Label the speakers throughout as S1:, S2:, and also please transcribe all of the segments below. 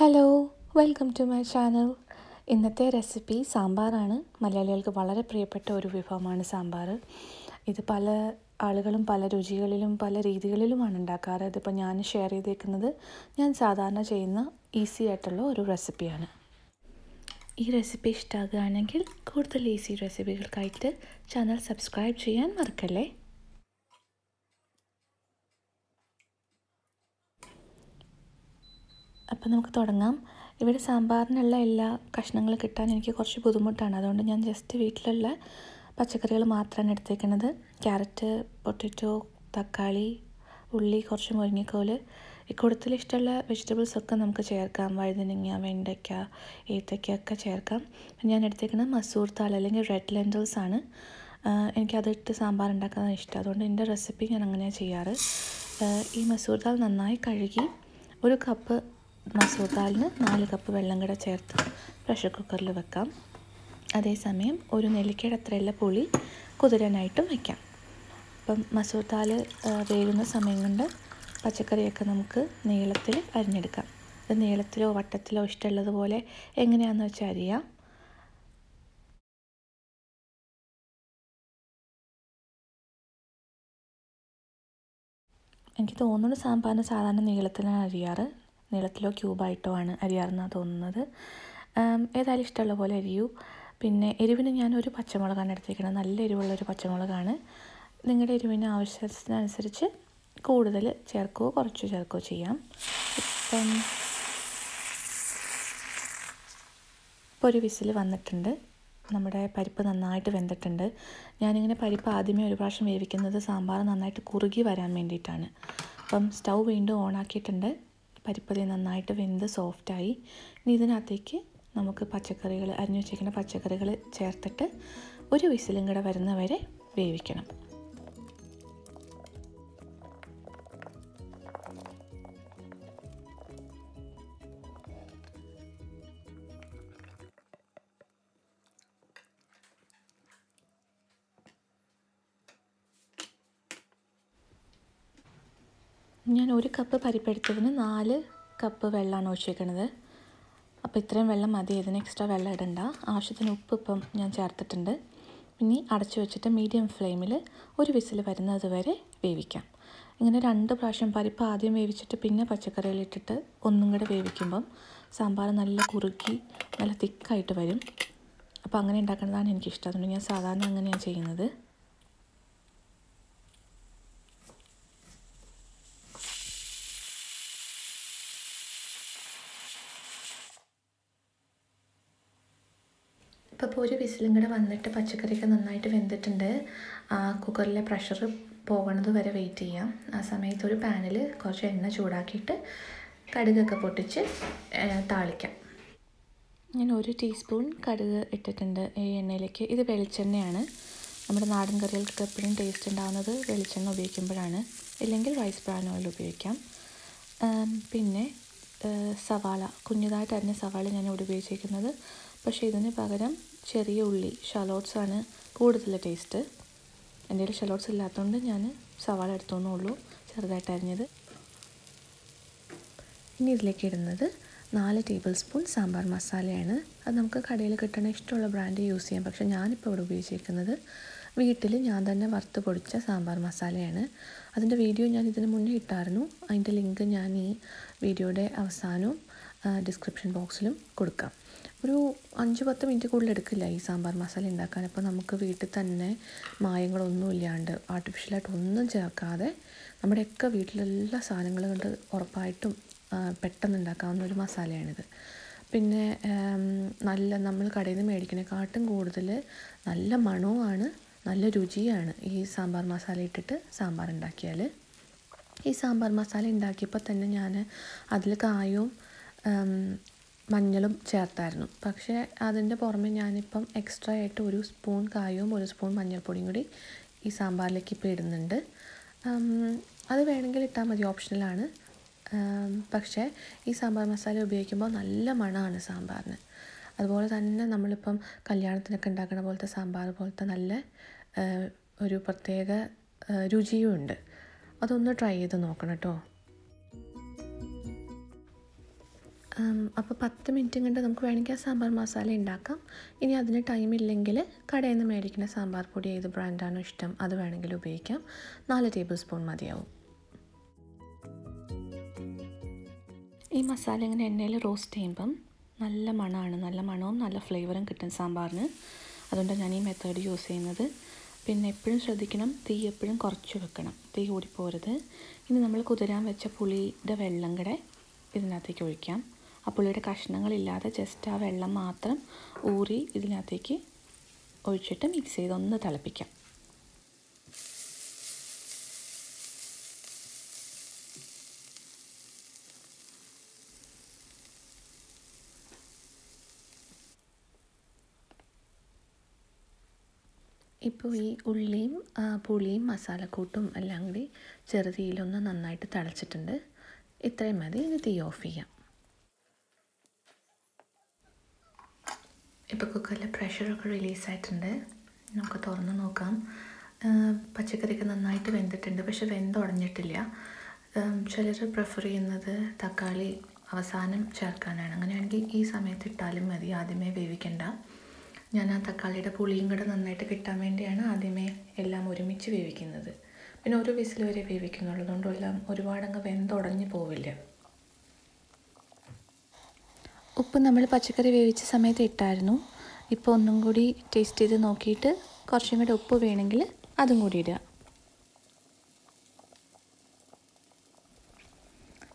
S1: Hello welcome to my channel ഇന്നത്തെ recipe സാമ്പാറാണ്. മലയാളികൾക്ക് വളരെ പ്രിയപ്പെട്ട ഒരു വിഭവമാണ് സാമ്പാർ ഇത് പല ആളുകളും പല രുചികളിലും പല രീതികളിലുമാണ് ഉണ്ടാക്കാറ്. ഇതിപ്പോൾ ഞാൻ ഷെയർ ചെയ്തേക്കുന്നത് ഞാൻ സാധാരണ ചെയ്യുന്ന ഈസി ആയിട്ടുള്ള ഒരു റെസിപ്പിയാണ് ഈ റെസിപ്പി ഇഷ്ടമാകുകയാണെങ്കിൽ കൂടുതൽ ഈസി റെസിപ്പികൾക്കായിട്ട് ചാനൽ സബ്സ്ക്രൈബ് ചെയ്യാൻ മറക്കല്ലേ? അപ്പം നമുക്ക് തുടങ്ങാം. ഇവിടെ സാമ്പാറിനുള്ള എല്ലാ കഷ്ണങ്ങളും കിട്ടാൻ എനിക്ക് കുറച്ച് ബുദ്ധിമുട്ടാണ്. അതുകൊണ്ട് ഞാൻ ജസ്റ്റ് വീട്ടിലുള്ള പച്ചക്കറികൾ മാത്രമാണ് എടുത്തേക്കുന്നത് ക്യാരറ്റ് പൊട്ടറ്റോ തക്കാളി ഉള്ളി കുറച്ച് മുരിങ്ങക്കോൽ. ഇക്കൂടത്തിൽ ഇഷ്ടമുള്ള വെജിറ്റബിൾസ് ഒക്കെ നമുക്ക് ചേർക്കാം. വഴുതനങ്ങ വെണ്ടയ്ക്ക ഏത്തയ്ക്ക ഒക്കെ ചേർക്കാം ഞാൻ എടുത്തേക്കുന്നത് മസൂർ താൽ അല്ലെങ്കിൽ റെഡ് ലെൻഡൽസ് ആണ്. എനിക്കതിട്ട് സാമ്പാർ ഉണ്ടാക്കാൻ ഇഷ്ടം. അതുകൊണ്ട് എന്റെ റെസിപ്പി ഞാൻ അങ്ങനെയാണ് ചെയ്യാറ്. ഈ മസൂർ ദാൽ നന്നായി കഴുകി ഒരു കപ്പ് മസൂർ ദാലിന് നാല് കപ്പ് വെള്ളം കൂടെ ചേർത്ത് പ്രഷർ കുക്കറിൽ വെക്കാം. അതേസമയം ഒരു നെല്ലിക്കയുടെ അത്രയുള്ള പുളി കുതിരാനായിട്ടും വയ്ക്കാം അപ്പം മസൂർ ദാൽ വേകുന്ന സമയം കൊണ്ട് പച്ചക്കറിയൊക്കെ നമുക്ക് നീളത്തിൽ അരിഞ്ഞെടുക്കാം. ഇത് നീളത്തിലോ വട്ടത്തിലോ ഇഷ്ടമുള്ളതുപോലെ എങ്ങനെയാണെന്ന് വെച്ചാൽ അരിയാം എനിക്ക് തോന്നുന്നു സാമ്പാറിന് സാധാരണ നീളത്തിലാണ് അരിയാറ്. നീളത്തിലോ ക്യൂബായിട്ടോ ആണ് അരിയാറെന്നാണ് തോന്നുന്നത്. ഏതായാലും ഇഷ്ടമുള്ള പോലെ അരിയൂ. പിന്നെ എരിവിന് ഞാനൊരു പച്ചമുളകാണ് എടുത്തേക്കുന്നത് നല്ല എരിവുള്ള ഒരു പച്ചമുളകാണ്. നിങ്ങളുടെ എരിവിന് ആവശ്യത്തിനനുസരിച്ച് കൂടുതൽ ചേർക്കുകയോ കുറച്ച് ചേർക്കുകയോ ചെയ്യാം. ഇപ്പം ഇപ്പോൾ ഒരു വിസിൽ വന്നിട്ടുണ്ട്. നമ്മുടെ പരിപ്പ് നന്നായിട്ട് വെന്തിട്ടുണ്ട്. ഞാനിങ്ങനെ പരിപ്പ് ആദ്യമേ ഒരു പ്രാവശ്യം വേവിക്കുന്നത് സാമ്പാർ നന്നായിട്ട് കുറുകി വരാൻ വേണ്ടിയിട്ടാണ്. അപ്പം സ്റ്റൗ വീണ്ടും ഓണാക്കിയിട്ടുണ്ട് പരിപ്പതി നന്നായിട്ട് വെന്ത് സോഫ്റ്റായി. ഇനി ഇതിനകത്തേക്ക് നമുക്ക് പച്ചക്കറികൾ അരിഞ്ഞു വെച്ചിരിക്കുന്ന പച്ചക്കറികൾ ചേർത്തിട്ട് ഒരു വിസിലും കൂടെ വരുന്നവരെ വേവിക്കണം. ഞാൻ ഒരു കപ്പ് പരിപ്പെടുത്തതിന് നാല് കപ്പ് വെള്ളമാണ് ഒഴിച്ചേക്കുന്നത് അപ്പോൾ ഇത്രയും വെള്ളം മതി ഇതിന് എക്സ്ട്രാ വെള്ളം ഇടണ്ട. ആവശ്യത്തിന് ഉപ്പ് ഇപ്പം ഞാൻ ചേർത്തിട്ടുണ്ട്. ഇനി അടച്ചു വെച്ചിട്ട് മീഡിയം ഫ്ലെയിമിൽ ഒരു വിസിൽ വരുന്നത് വരെ വേവിക്കാം. ഇങ്ങനെ രണ്ട് പ്രാവശ്യം പരിപ്പ് ആദ്യം വേവിച്ചിട്ട് പിന്നെ പച്ചക്കറികളിട്ടിട്ട് ഒന്നും കൂടെ വേവിക്കുമ്പം സാമ്പാർ നല്ല കുറുക്കി നല്ല തിക്കായിട്ട് വരും. അപ്പോൾ അങ്ങനെ ഉണ്ടാക്കുന്നതാണ് എനിക്കിഷ്ടം. അതുകൊണ്ട് ഞാൻ സാധാരണ അങ്ങനെയാണ് ചെയ്യുന്നത്. ഇപ്പോൾ ഇപ്പോൾ ഒരു വിസിലും കൂടെ വന്നിട്ട് പച്ചക്കറിയൊക്കെ നന്നായിട്ട് വെന്തിട്ടുണ്ട്. കുക്കറിലെ പ്രഷർ പോകണത് വരെ വെയിറ്റ് ചെയ്യാം. ആ സമയത്ത് ഒരു പാനിൽ കുറച്ച് എണ്ണ ചൂടാക്കിയിട്ട് കടുകൊക്കെ പൊട്ടിച്ച് താളിക്കാം. ഞാൻ ഒരു ടീസ്പൂൺ കടുക് ഇട്ടിട്ടുണ്ട് ഈ എണ്ണയിലേക്ക്. ഇത് വെളിച്ചെണ്ണയാണ്. നമ്മുടെ നാടൻ കറികൾക്ക് എപ്പോഴും ടേസ്റ്റ് ഉണ്ടാകുന്നത് വെളിച്ചെണ്ണ ഉപയോഗിക്കുമ്പോഴാണ്. ഇല്ലെങ്കിൽ റൈസ് ബ്രാൻ ഓയിൽ ഉപയോഗിക്കാം. പിന്നെ സവാള. കുഞ്ഞതായിട്ട് തന്നെ സവാള ഞാൻ ഇവിടെ ഉപയോഗിച്ചിരിക്കുന്നത് പക്ഷേ ഇതിന് പകരം ചെറിയ ഉള്ളി ഷലോട്ട്സാണ് കൂടുതൽ ടേസ്റ്റ് എന്റെ കയ്യിൽ ഷലോട്ട്സ് ഇല്ലാത്തതുകൊണ്ട് ഞാൻ സവാള എടുത്തോന്നേ ഉള്ളൂ ചെറുതായിട്ട് അരിഞ്ഞത്. ഇനി ഇതിലേക്ക് ഇടുന്നത് നാല് ടേബിൾ സ്പൂൺ സാമ്പാർ മസാലയാണ്. അത് നമുക്ക് കടയിൽ കിട്ടുന്ന ഇഷ്ടമുള്ള ബ്രാൻഡ് യൂസ് ചെയ്യാം. പക്ഷേ ഞാനിപ്പോൾ ഇവിടെ ഉപയോഗിച്ചിരിക്കുന്നത് വീട്ടിൽ ഞാൻ തന്നെ വറുത്ത് പൊടിച്ച സാമ്പാർ മസാലയാണ്. അതിന്റെ വീഡിയോ ഞാൻ ഇതിന് മുന്നേ ഇട്ടായിരുന്നു. അതിന്റെ ലിങ്ക് ഞാൻ ഈ വീഡിയോയുടെ അവസാനവും ഡിസ്ക്രിപ്ഷൻ ബോക്സിലും കൊടുക്കാം. ഒരു അഞ്ച് പത്ത് മിനിറ്റ് കൂടുതൽ എടുക്കില്ല ഈ സാമ്പാർ മസാല ഉണ്ടാക്കാൻ. അപ്പോൾ നമുക്ക് വീട്ടിൽ തന്നെ മായങ്ങളൊന്നും ഇല്ലാണ്ട് ആർട്ടിഫിഷ്യലായിട്ട് ഒന്നും ചേർക്കാതെ നമ്മുടെയൊക്കെ വീട്ടിലെല്ലാ സാധനങ്ങളും കൊണ്ട് ഉറപ്പായിട്ടും പെട്ടെന്ന് ഉണ്ടാക്കാവുന്ന ഒരു മസാലയാണിത്. പിന്നെ നല്ല നമ്മൾ കടയിൽ നിന്ന് മേടിക്കുന്നതിനെക്കാട്ടും കൂടുതൽ നല്ല മണവുമാണ് നല്ല രുചിയാണ് ഈ സാമ്പാർ മസാല ഇട്ടിട്ട് സാമ്പാർ ഉണ്ടാക്കിയാൽ. ഈ സാമ്പാർ മസാല ഉണ്ടാക്കിയപ്പോൾ തന്നെ ഞാൻ അതിൽ കായവും മഞ്ഞളും ചേർത്തായിരുന്നു. പക്ഷേ അതിന്റെ പുറമെ ഞാനിപ്പം എക്സ്ട്രാ ആയിട്ട് ഒരു സ്പൂൺ കായവും ഒരു സ്പൂൺ മഞ്ഞൾപ്പൊടിയും കൂടി ഈ സാമ്പാറിലേക്ക് ഇപ്പോൾ ഇടുന്നുണ്ട്. അത് വേണമെങ്കിൽ ഇട്ടാൽ മതി ഓപ്ഷണലാണ് പക്ഷേ ഈ സാമ്പാർ മസാല ഉപയോഗിക്കുമ്പോൾ നല്ല മണമാണ് സാമ്പാറിന്. അതുപോലെ തന്നെ നമ്മളിപ്പം കല്യാണത്തിനൊക്കെ ഉണ്ടാക്കുന്ന പോലത്തെ സാമ്പാർ പോലത്തെ നല്ല ഒരു പ്രത്യേക രുചിയുമുണ്ട് അതൊന്ന് ട്രൈ ചെയ്ത് നോക്കണം കേട്ടോ. അപ്പോൾ പത്ത് മിനിറ്റ് കൊണ്ട് നമുക്ക് വേണമെങ്കിൽ ആ സാമ്പാർ മസാല ഉണ്ടാക്കാം. ഇനി അതിന് ടൈം ഇല്ലെങ്കിൽ കടയിൽ നിന്ന് മേടിക്കുന്ന സാമ്പാർ പൊടി ഏത് ബ്രാൻഡാണോ ഇഷ്ടം അത് വേണമെങ്കിൽ ഉപയോഗിക്കാം. നാല് ടേബിൾ സ്പൂൺ മതിയാവും. ഈ മസാല ഇങ്ങനെ എണ്ണയിൽ റോസ്റ്റ് ചെയ്യുമ്പം നല്ല മണമാണ്. നല്ല മണവും നല്ല ഫ്ലേവറും കിട്ടും സാമ്പാറിന്. അതുകൊണ്ടാണ് ഞാൻ ഈ മെത്തേഡ് യൂസ് ചെയ്യുന്നത്. പിന്നെ എപ്പോഴും ശ്രദ്ധിക്കണം തീ എപ്പോഴും കുറച്ച് വെക്കണം. തീ കൂടി പോരുത് ഇനി നമ്മൾ കുതിരാൻ വെച്ച പുളിയുടെ വെള്ളം കൂടെ ഇതിനകത്തേക്ക് ഒഴിക്കാം. ആ പുളിയുടെ കഷ്ണങ്ങളില്ലാതെ ജസ്റ്റ് ആ വെള്ളം മാത്രം ഊറി ഇതിനകത്തേക്ക് ഒഴിച്ചിട്ട് മിക്സ് ചെയ്ത് ഒന്ന് തിളപ്പിക്കാം. ഇപ്പോൾ ഈ ഉള്ളിയും പുളിയും മസാലക്കൂട്ടും എല്ലാം കൂടി ചെറുതീയിലൊന്ന് നന്നായിട്ട് തിളച്ചിട്ടുണ്ട്. ഇത്രയും മതി ഇനി തീ ഓഫ് ചെയ്യാം. ഇപ്പോൾ കുക്കറിലെ പ്രഷറൊക്കെ റിലീസായിട്ടുണ്ട് നമുക്ക് തുറന്ന് നോക്കാം. പച്ചക്കറിയൊക്കെ നന്നായിട്ട് വെന്തിട്ടുണ്ട്. പക്ഷെ വെന്തുടഞ്ഞിട്ടില്ല ചിലർ പ്രിഫർ ചെയ്യുന്നത് തക്കാളി അവസാനം ചേർക്കാനാണ്. അങ്ങനെയാണെങ്കിൽ ഈ സമയത്ത് ഇട്ടാലും മതി. ആദ്യമേ വേവിക്കണ്ട. ഞാൻ ആ തക്കാളിയുടെ പുളിയും കൂടെ നന്നായിട്ട് കിട്ടാൻ വേണ്ടിയാണ് ആദ്യമേ എല്ലാം ഒരുമിച്ച് വേവിക്കുന്നത്. പിന്നെ ഒരു വിസിൽ വരെ വേവിക്കുന്നുള്ളൂ. അതുകൊണ്ട് എല്ലാം ഒരുപാടങ്ങ് വെന്തുടഞ്ഞ് പോവില്ല. ഉപ്പ് നമ്മൾ പച്ചക്കറി വേവിച്ച സമയത്ത് ഇട്ടായിരുന്നു. ഇപ്പോൾ ഒന്നും കൂടി ടേസ്റ്റ് ചെയ്ത് നോക്കിയിട്ട് കുറച്ചും കൂടി ഉപ്പ് വേണമെങ്കിൽ അതും കൂടി ഇടുക.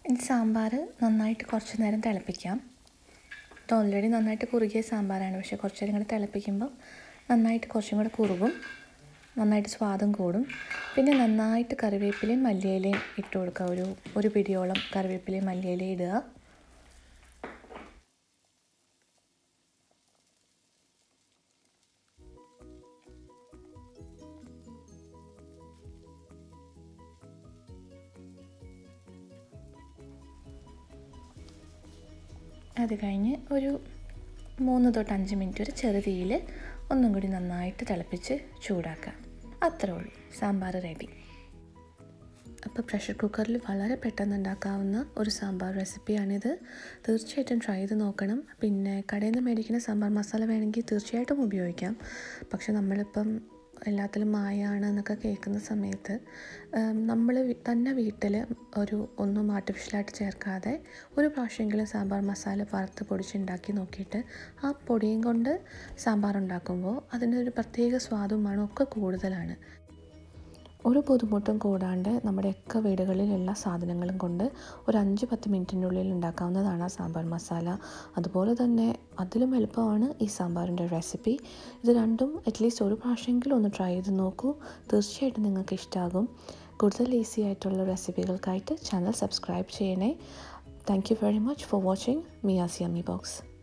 S1: ഇനി സാമ്പാർ നന്നായിട്ട് കുറച്ച് നേരം തിളപ്പിക്കാം. ഇത് ഓൾറെഡി നന്നായിട്ട് കുറുകിയ സാമ്പാറാണ്. പക്ഷേ കുറച്ച് നേരം കൂടെ തിളപ്പിക്കുമ്പോൾ നന്നായിട്ട് കുറച്ചും കൂടെ കുറുകും. നന്നായിട്ട് സ്വാദം കൂടും. പിന്നെ നന്നായിട്ട് കറിവേപ്പിലയും മല്ലിയിലയും ഇട്ട് കൊടുക്കുക. ഒരു ഒരു പിടിയോളം കറിവേപ്പിലയും മല്ലിയിലയും ഇടുക. അത് കഴിഞ്ഞ് ഒരു മൂന്ന് തൊട്ട് അഞ്ച് മിനിറ്റ് ഒരു ചെറുതീയിൽ ഒന്നും കൂടി നന്നായിട്ട് തിളപ്പിച്ച് ചൂടാക്കുക. അത്രേ ഉള്ളൂ. സാമ്പാർ റെഡി അപ്പോൾ പ്രഷർ കുക്കറിൽ വളരെ പെട്ടെന്ന് ഉണ്ടാക്കാവുന്ന ഒരു സാമ്പാർ റെസിപ്പിയാണിത് തീർച്ചയായിട്ടും ട്രൈ ചെയ്ത് നോക്കണം. പിന്നെ കടയിൽ നിന്ന് മേടിക്കുന്ന സാമ്പാർ മസാല വേണമെങ്കിൽ തീർച്ചയായിട്ടും ഉപയോഗിക്കാം. പക്ഷെ നമ്മളിപ്പം എല്ലാത്തിലും മായാണ് എന്നൊക്കെ കേൾക്കുന്ന സമയത്ത് നമ്മൾ തന്നെ വീട്ടിൽ ഒരു ഒന്നും ആർട്ടിഫിഷ്യലായിട്ട് ചേർക്കാതെ ഒരു പ്രാവശ്യമെങ്കിലും സാമ്പാർ മസാല വറുത്ത് പൊടിച്ചുണ്ടാക്കി നോക്കിയിട്ട് ആ പൊടിയും കൊണ്ട് സാമ്പാർ ഉണ്ടാക്കുമ്പോൾ അതിന്റെ ഒരു പ്രത്യേക സ്വാദും മണവും ഒക്കെ കൂടുതലാണ്. ഒരു ബുദ്ധിമുട്ടും കൂടാണ്ട് നമ്മുടെയൊക്കെ വീടുകളിലുള്ള സാധനങ്ങളും കൊണ്ട് ഒരു അഞ്ച് പത്ത് മിനിറ്റിനുള്ളിൽ ഉണ്ടാക്കാവുന്നതാണ് ആ സാമ്പാർ മസാല. അതുപോലെ തന്നെ അതിലും എളുപ്പമാണ് ഈ സാമ്പാറിന്റെ റെസിപ്പി. ഇത് രണ്ടും അറ്റ്ലീസ്റ്റ് ഒരു പ്രാവശ്യമെങ്കിലും ഒന്ന് ട്രൈ ചെയ്ത് നോക്കൂ. തീർച്ചയായിട്ടും നിങ്ങൾക്ക് ഇഷ്ടമാകും കൂടുതൽ ഈസി ആയിട്ടുള്ള റെസിപ്പികൾക്കായിട്ട് ചാനൽ സബ്സ്ക്രൈബ് ചെയ്യണേ. Thank you very much for watching മിയാസിയമ്മി box